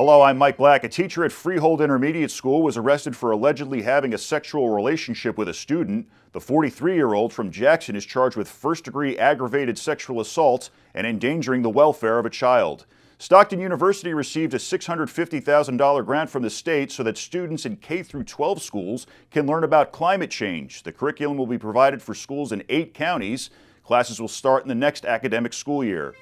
Hello, I'm Mike Black. A teacher at Freehold Intermediate School was arrested for allegedly having a sexual relationship with a student. The 43 year old from Jackson is charged with first degree aggravated sexual assault and endangering the welfare of a child. Stockton University received a $650,000 grant from the state so that students in K 12 schools can learn about climate change. The curriculum will be provided for schools in eight counties. Classes will start in the next academic school year.